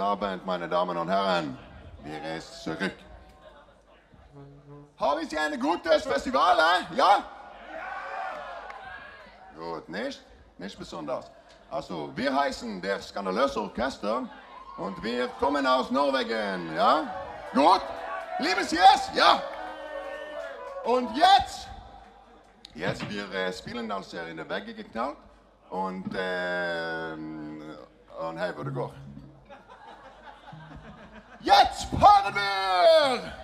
Abend, meine Damen und Herren. Wir ist zurück. Haben Sie ein gutes Festival, eh? Ja? Gut, nicht? Nicht besonders. Also, wir heißen der Skandalöse Orchester und wir kommen aus Norwegen, ja? Gut? Liebes Yes? Ja? Und jetzt, jetzt wir äh, spielen als er in de Wegge geknallt und, äh, und hey, wo det går. Jetzt Parliament!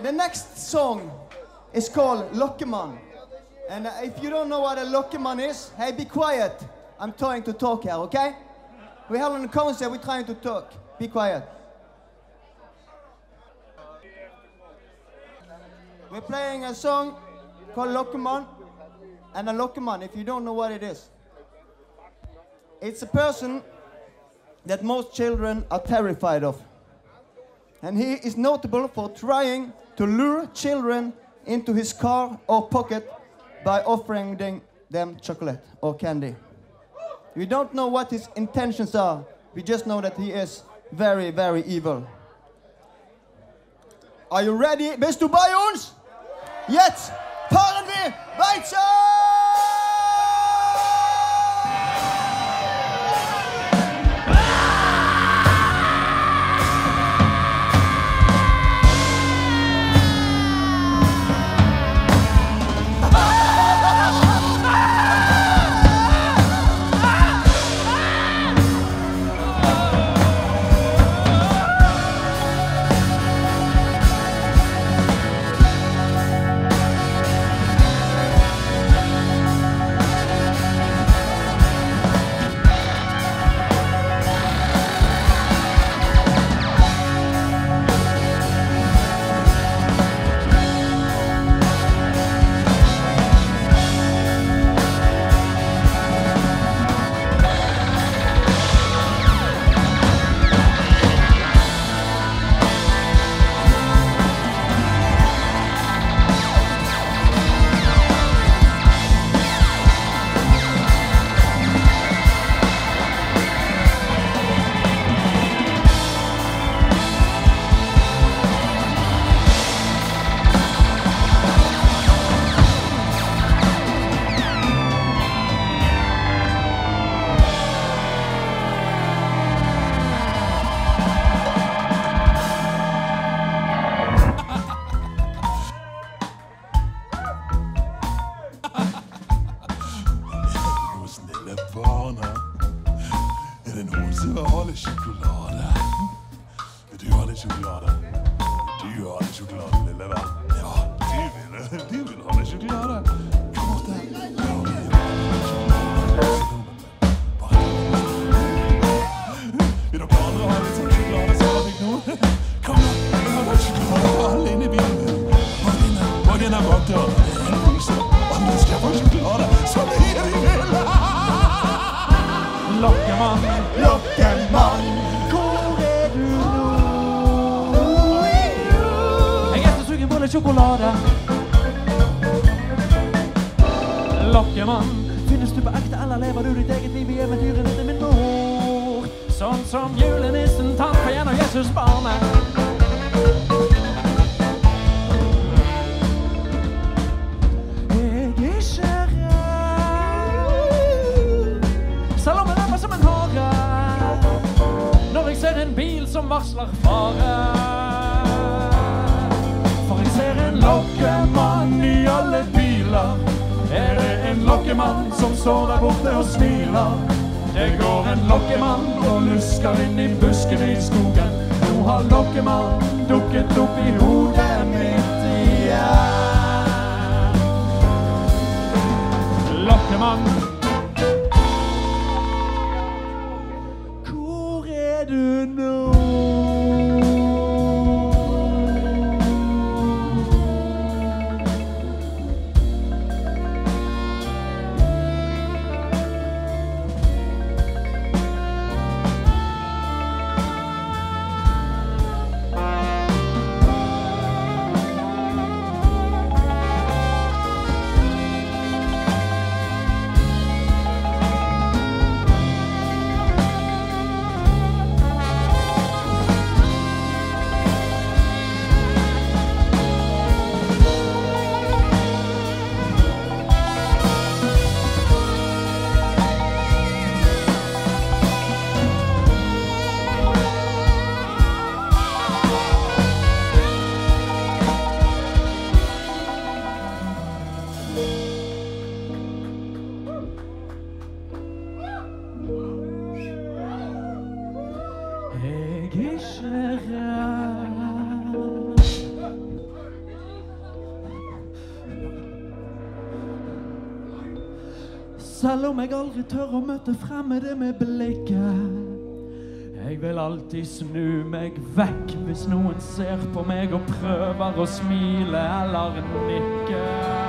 The next song is called Lokkemann. And uh, if you don't know what a Lokkemann is, hey, be quiet. I'm trying to talk here, okay? We're having a concert, we're trying to talk. Be quiet. We're playing a song called Lokkemann. And a Lokkemann, if you don't know what it is, it's a person that most children are terrified of. And he is notable for trying to lure children into his car or pocket by offering them, chocolate or candy. We don't know what his intentions are. We just know that he is very, very evil. Are you ready? Bist du bei uns? Jetzt fahren wir weiter! Som varsler fare. For jeg ser en lokkemann i alle biler. Er det en lokkemann som står der borte og smiler? Det går en lokkemann og lusker inn i buskene i skogen. Nå har lokkemann dukket opp i hodet mitt igjen. Lokkemann. Hvor er du nå? Tør å møte fremmede med blikket. Jeg vil alltid snu meg vekk hvis noen ser på meg og prøver å smile eller nikke.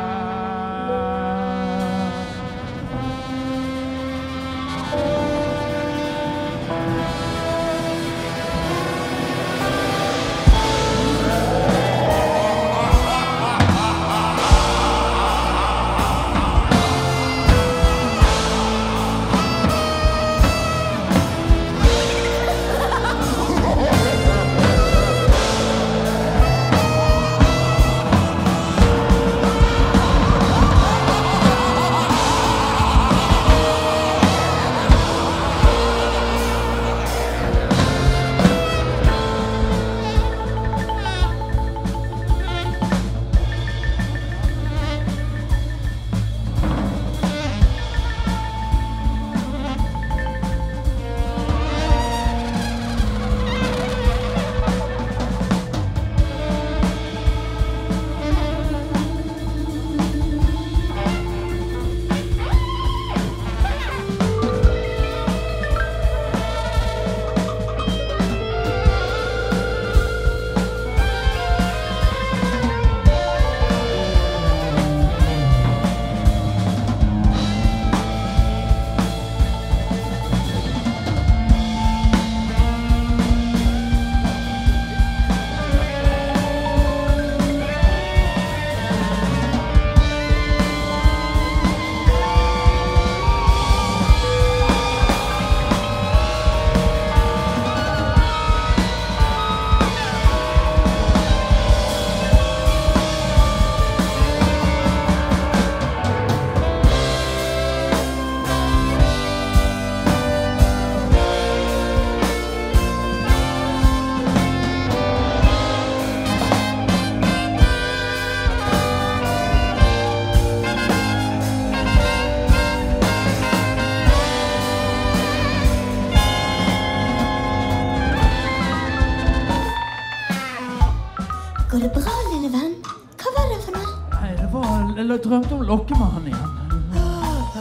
Går det bra, lille venn? Hva var det for noe? Nei, det var Jeg drømte om lokkemannen igjen.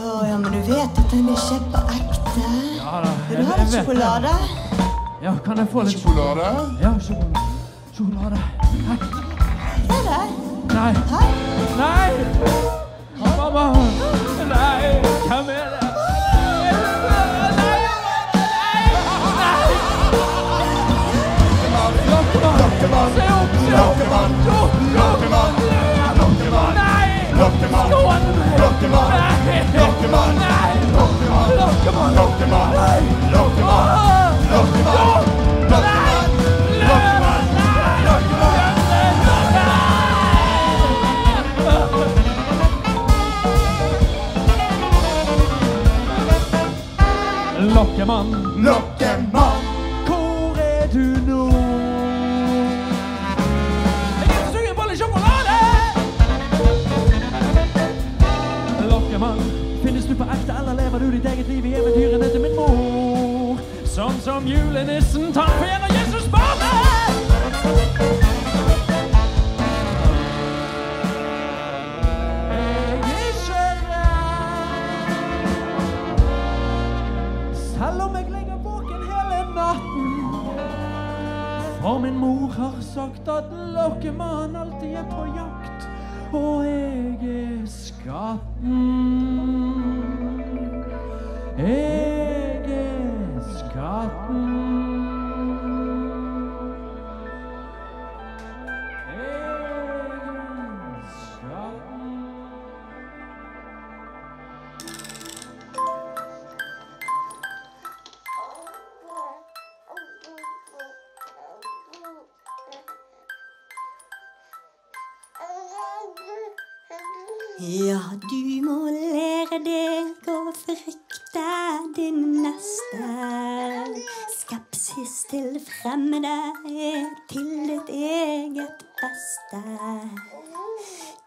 Å ja, men du vet at den er kjempeekte. Ja da. Vil jeg- du ha litt sjokolade? Ja, kan jeg få litt Sjokolade? Ja, sjokolade. Sjokolade. Nei. Er det? Nei. Hei. Nei! Mamma! Nei! Hvem er det? Lokkemann! Se opp! Se opp! Lokkemann! Lokkemann! Nei! Lokkemann! Skål med meg! Lokkemann! Nei! Lokkemann! Nei! Lokkemann! Lokkemann! Lokkemann! Lokkemann! Lokkemann! Lokkemann! Eventyrene til min mor? Sånn som julenissen, og jeg ligger våken hele natten. For min mor har sagt at lokkemann alltid er på jakt. Og jeg er skatten. Ja, du må lære deg å frykte din neste. Skepsis til fremmede er til ditt eget beste.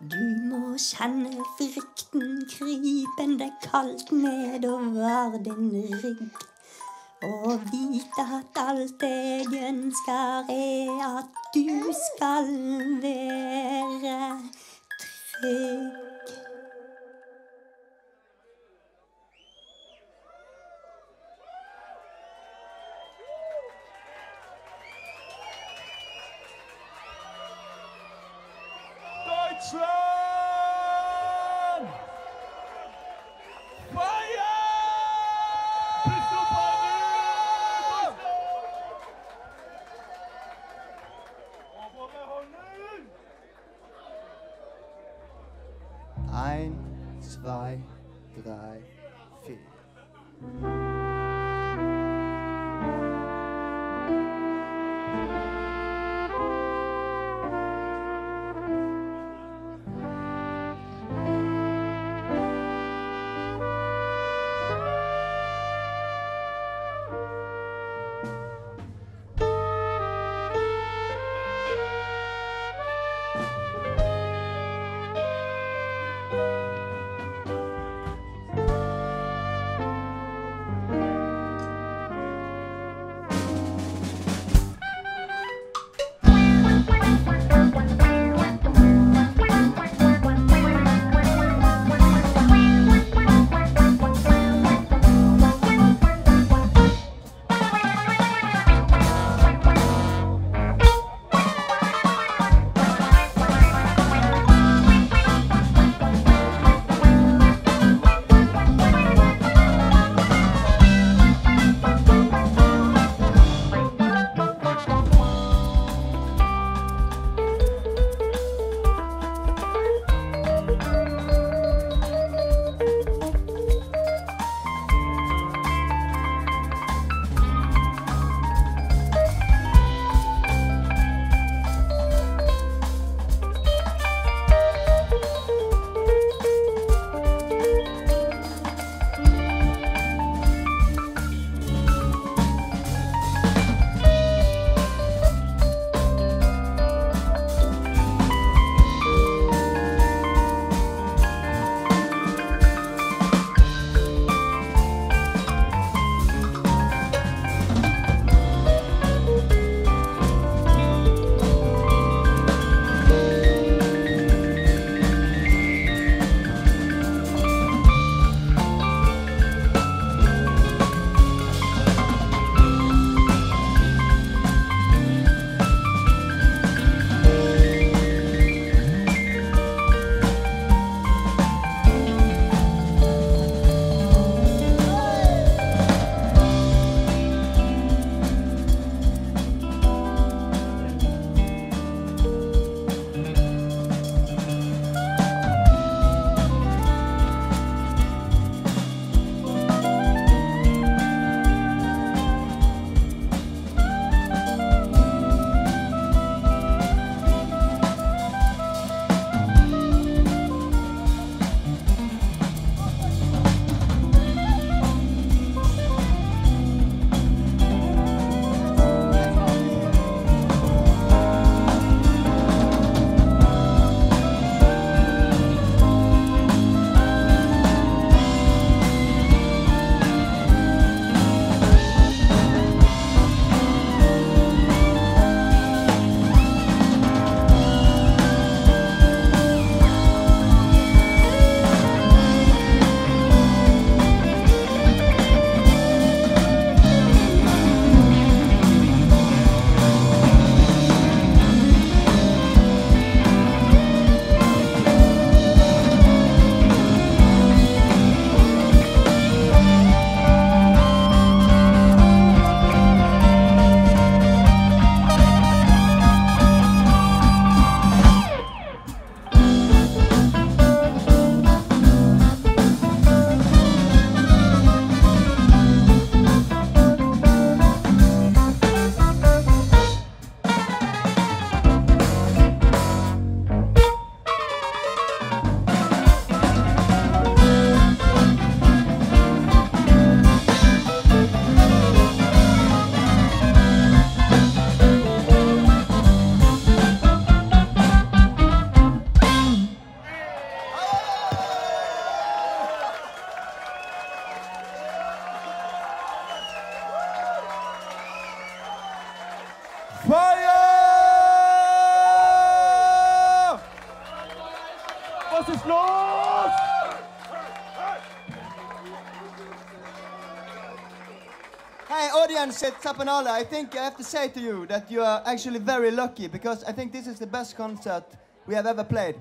Du må kjenne frykten krypende kaldt nedover din rygg. Og vite at alt jeg ønsker, er at du skal være trygg. Audience at Tapanala, I think I have to say to you that you are actually very lucky because I think this is the best concert we have ever played.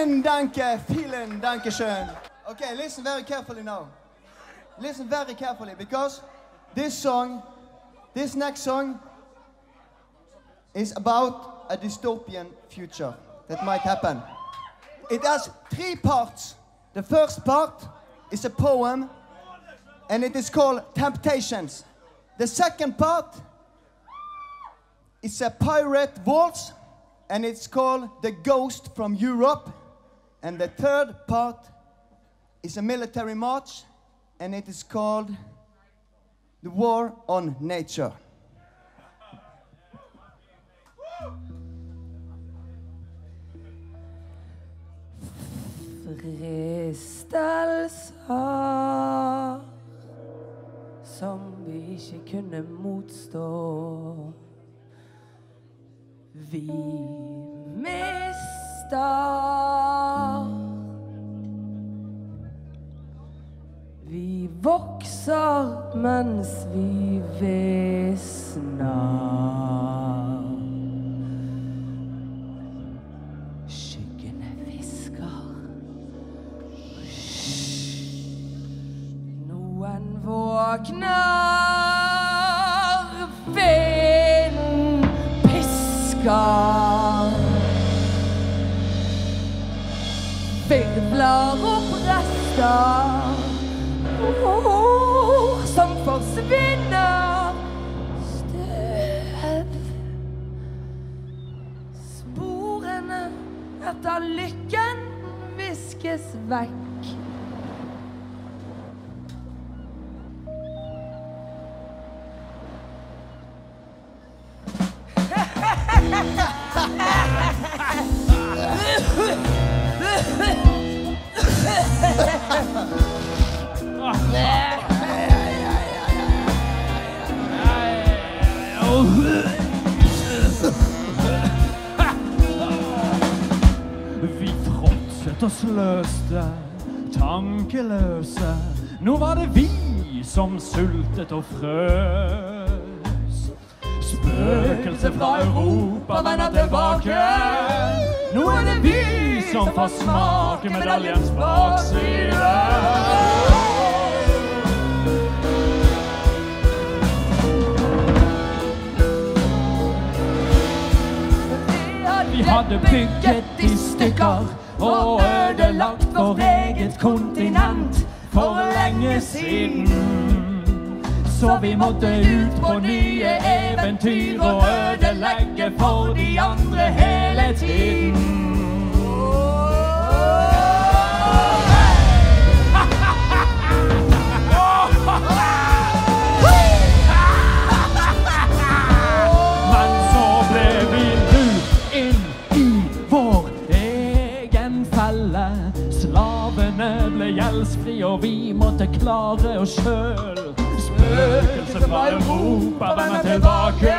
Vielen danke, vielen danke schön. Okay, listen very carefully now. Listen very carefully because this song, this next song, is about a dystopian future that might happen. It has three parts. The first part is a poem and it is called Temptations. The second part is a pirate waltz and it's called The Ghost from Europe. And the third part is a military march and it is called The War on Nature. Som vi ikke kunne motstå. Vi mister Vi vokser mens vi visner. Skyggene hvisker. Noen våkner, vinden pisker. Virvler opp rester, ord som forsvinner. Støv. Sporene etter lykken viskes vekk. Fråtset og sløste, tankeløse. Nå var det vi som sultet og frøs. Spøkelser fra Europa vender tilbake. Nå er det vi som får smake medaljens bakside. Vi hadde bygget i stykker og ødelagt vårt eget kontinent for lenge siden. Så vi måtte ut på nye eventyr og ødelegge for de andre hele tiden. Gjeldsfrie, og vi måtte klare oss sjøl. Spøkelset fra Europa vender tilbake.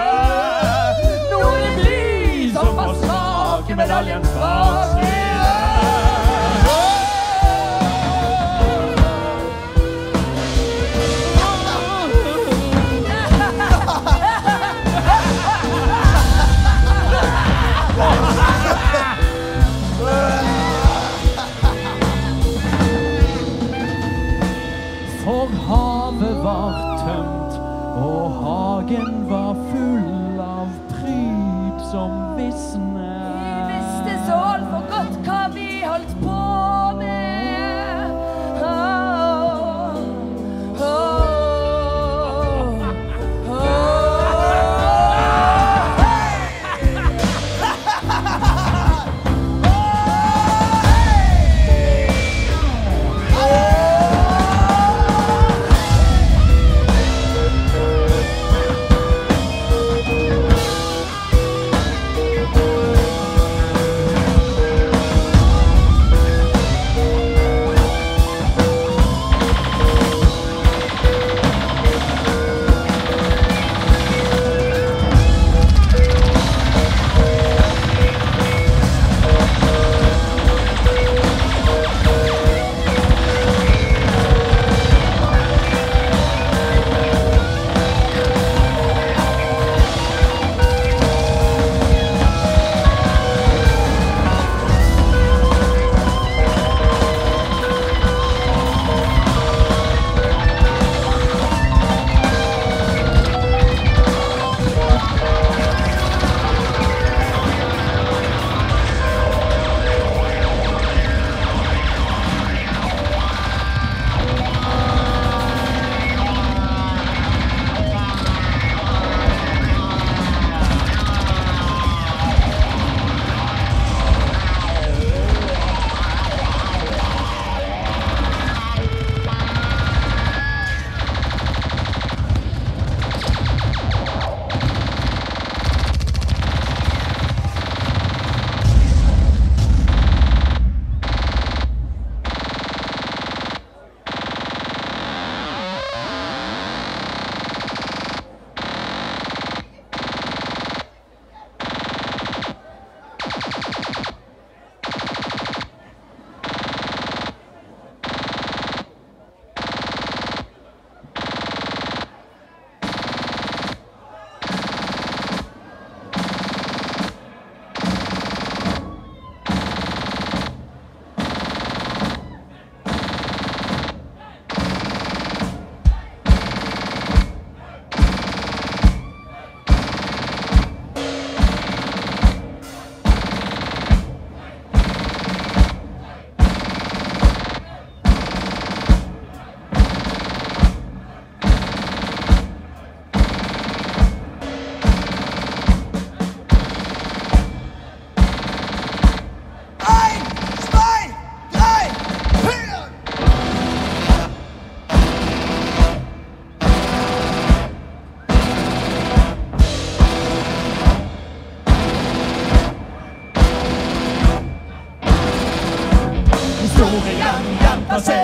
Nå er det vi som får smake medaljens bakside. For havet var tømt, og hagen var full av pryd som visner. Vi visste så altfor godt hva vi holdt på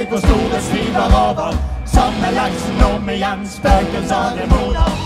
på store skyver over. Samme laksen om igjen, spøkelser, demoner.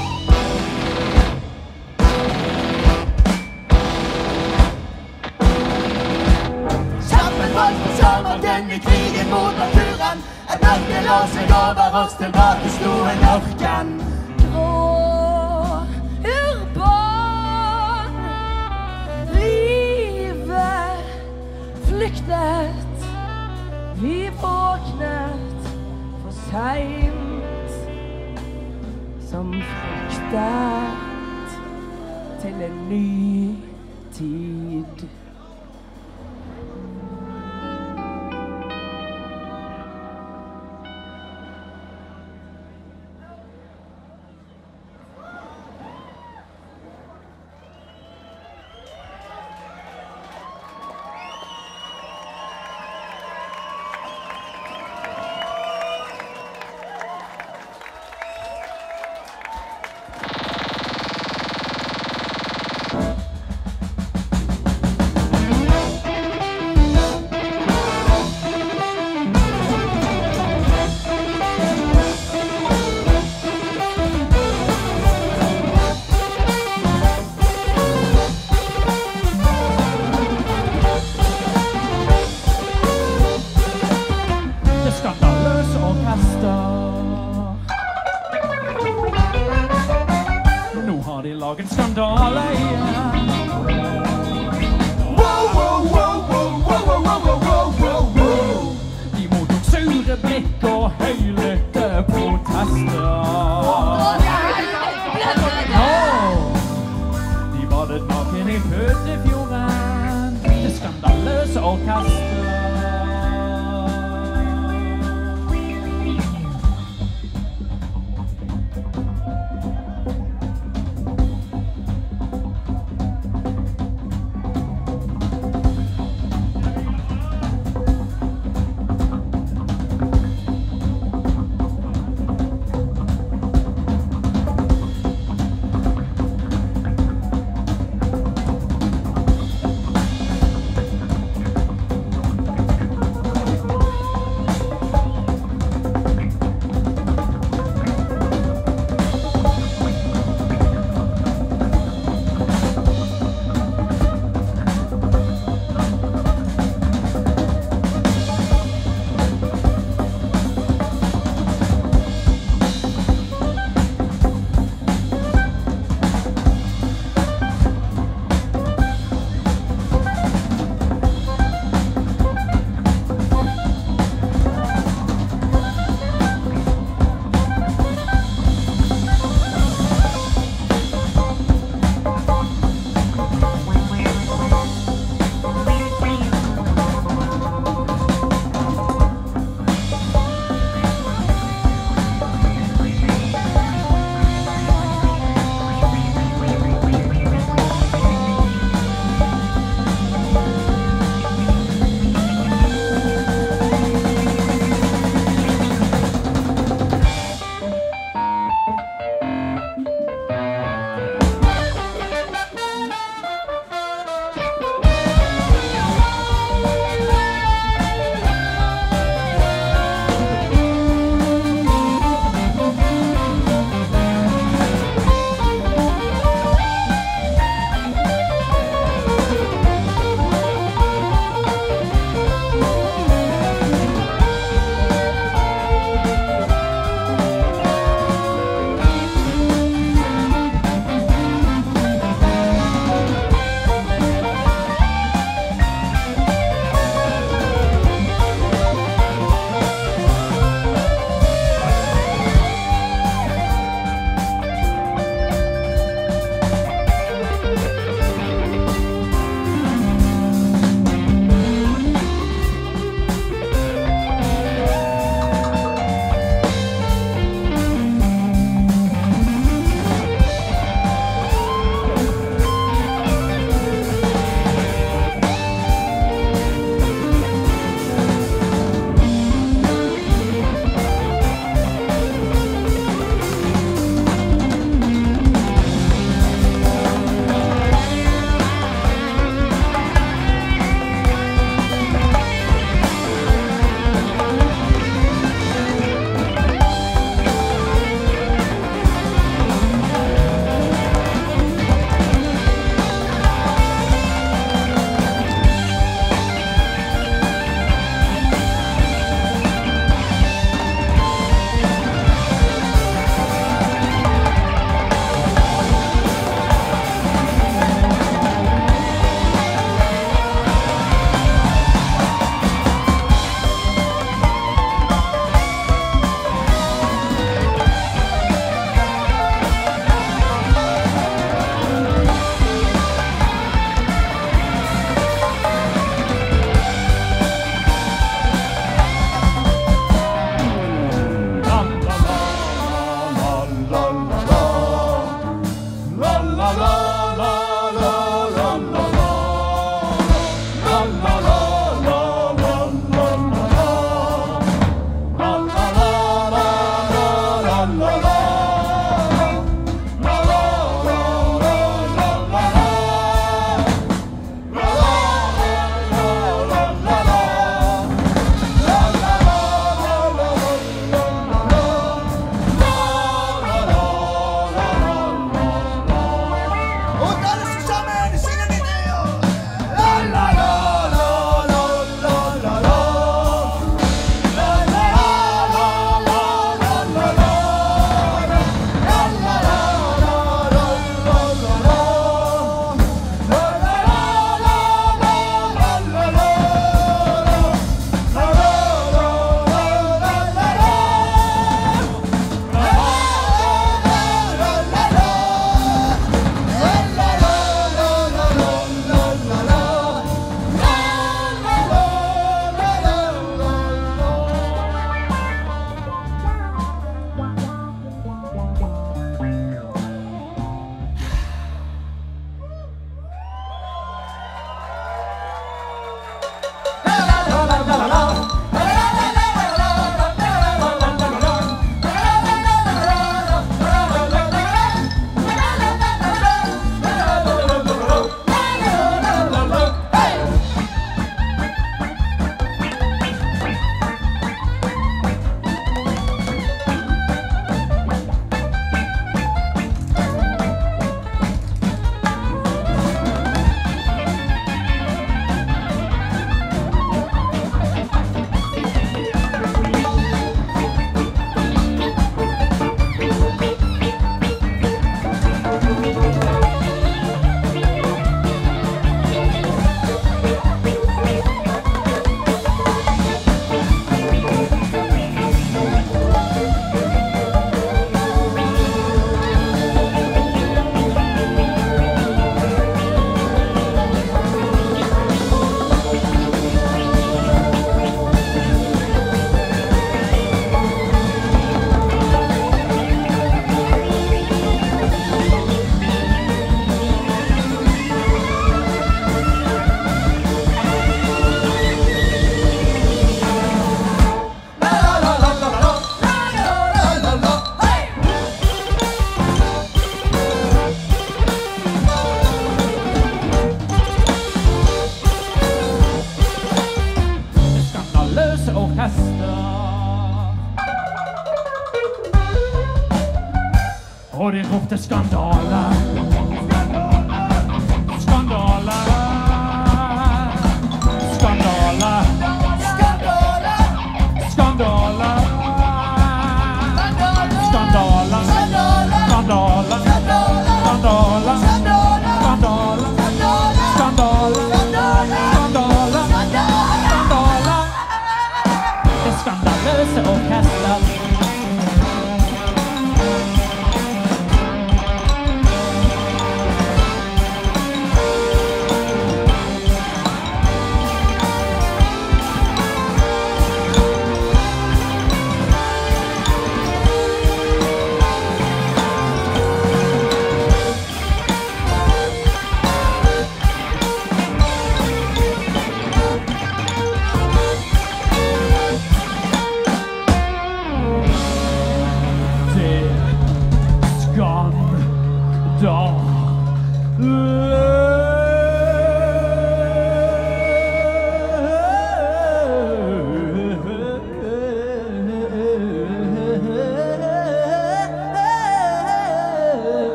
scum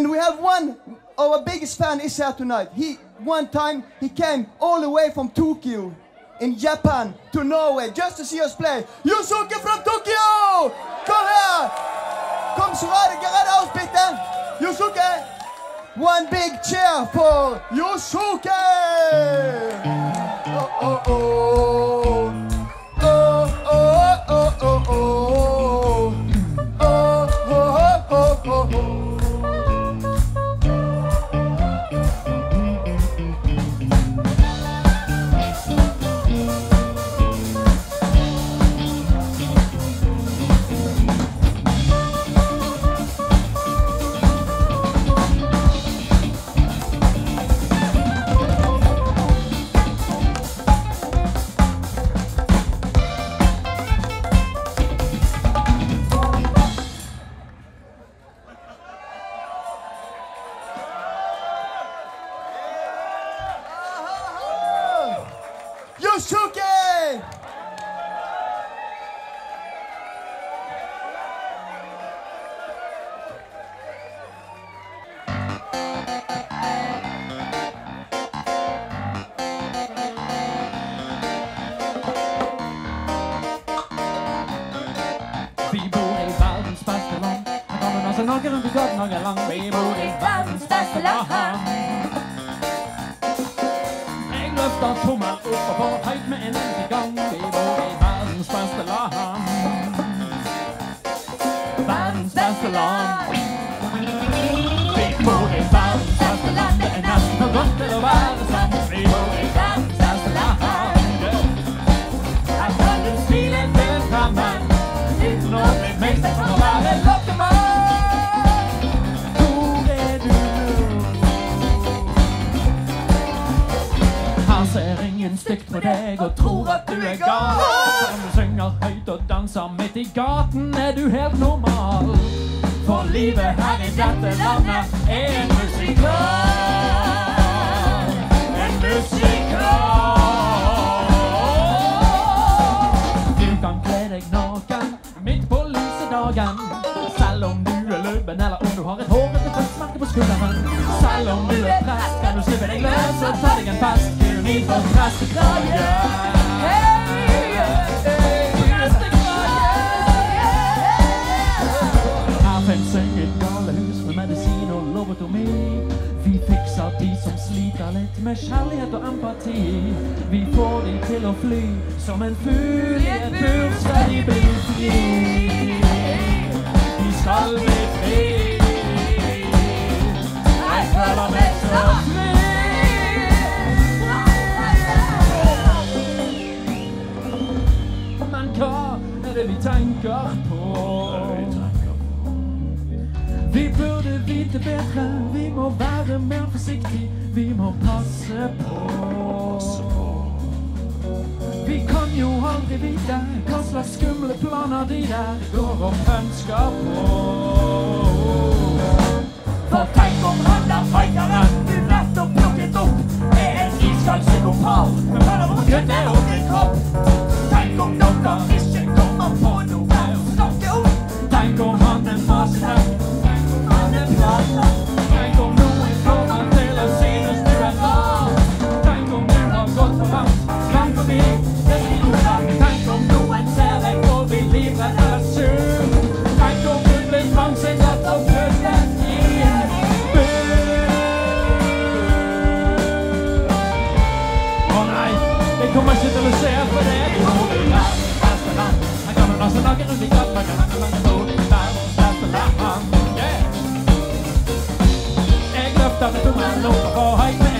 And we have one, our biggest fan is here tonight. He, one time, he came all the way from Tokyo in Japan to Norway just to see us play. Yusuke from Tokyo! Kom her! Kom så er det gerade aus, bitte! Yusuke! One big cheer for Yusuke! Oh, oh. Oh, Vi bor i verdens beste land. Her kan man danse naken rundt i gaten er lang. Vi bor i verdens beste land. Jeg løfter tommel opp og får høyt med en eneste gang. Vi bor i verdens beste land. Verdens beste land. Vi bor i verdens beste land. Det er nesten for godt til å være sant. Vi bor i verdens stygt på deg og tror at du er gal. Om du synger høyt og danser midt i gaten, er du helt normal. For livet her i dette landet er en musikal. magen. Selv om du er løven, eller om du har et hårete fødselsmerke på skulderen. Selv om du er prest, kan du slippe deg løs og ta deg en fest. Guri for prestekragen. fins ingen galehus med medisin og lobotomi. Vi fikser de som sliter litt med kjærlighet og empati. Vi får de til å fly som en fugl i en bur, skal de bli fri tenker på? Vi burde vite bedre, vi må være mer forsiktige, vi må passe på. Vi kan jo aldri vite hva slags skumle planer de der går og ønsker på. For tenk om han der fighteren du nettopp plukket opp, er en iskald psykopat Men om å kutte opp din kropp. តើទៅមកលោកក៏ឲ្យមែ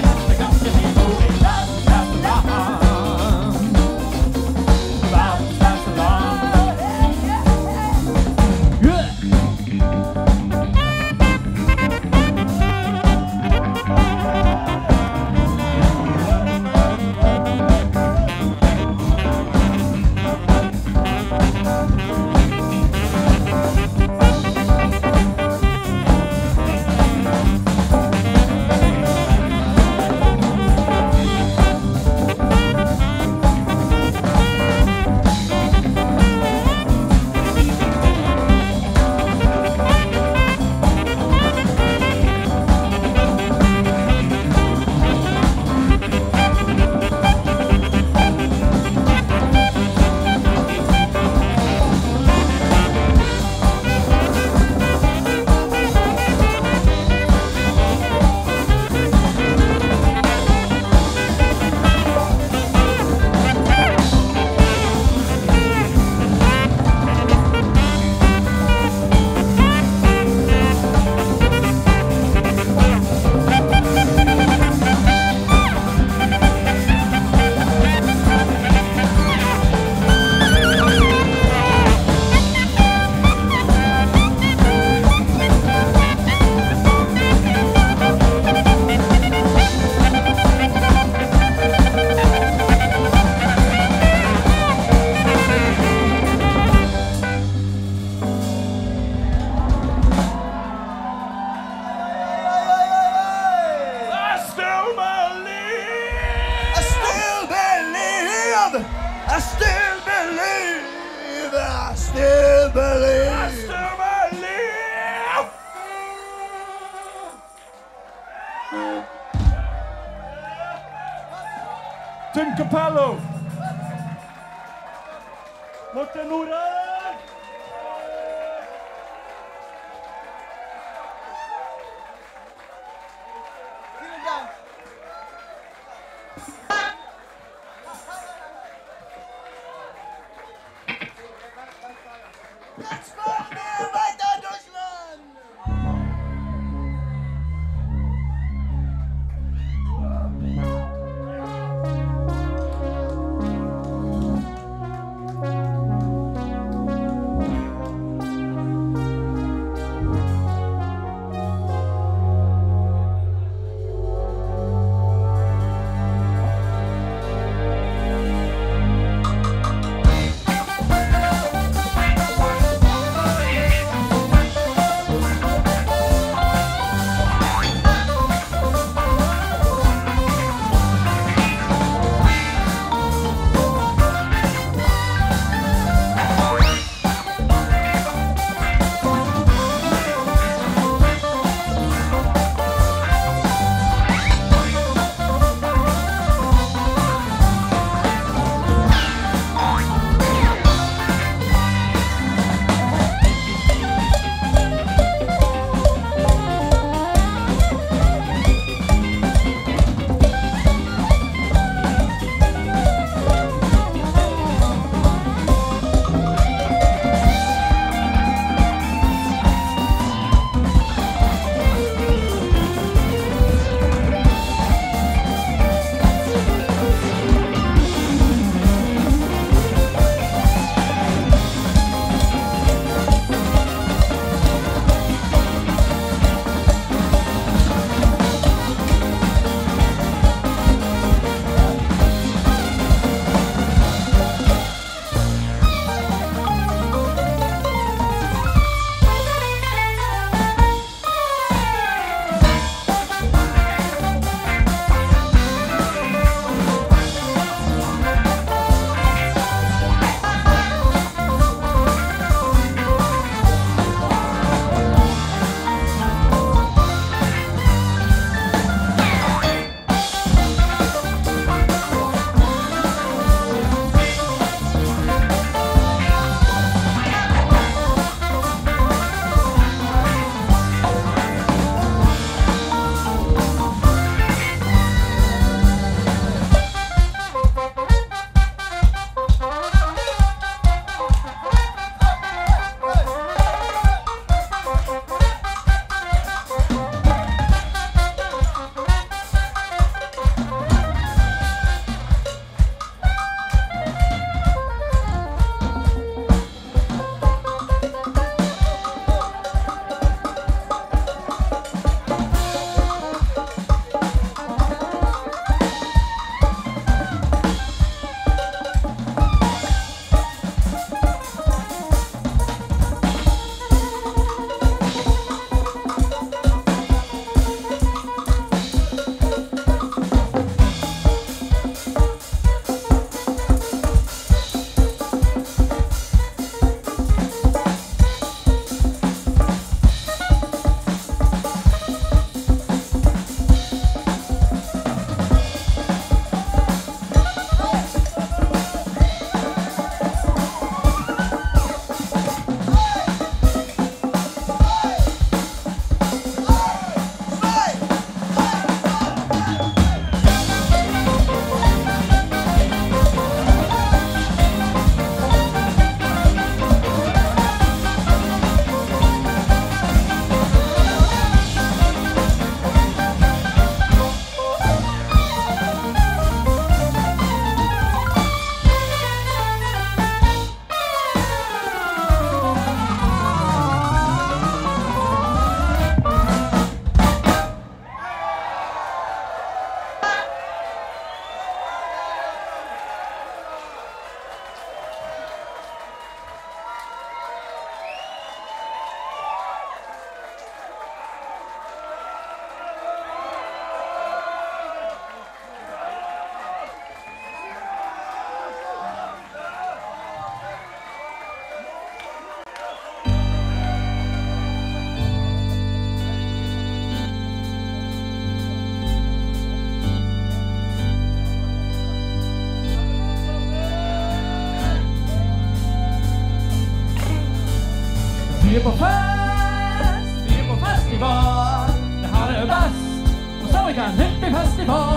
Sandvikan Hippie-festival.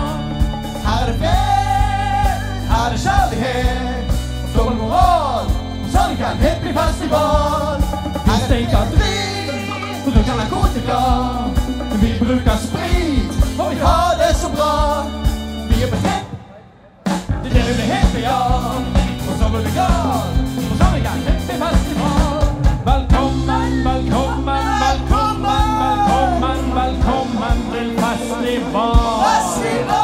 Her er det fred, her er kjærlighet, dobbeltmoral. en Hippie-festival. Vi steker drit, bruker narkotika. Vi bruker sprit, og vi har Ha det så bra. Vi er på hipp, Det er det vi blir hippie av. Og så blir vi glad. Og så vi i gang. Hippie-festival. Velkommen, velkommen, Simão. Ô Simão.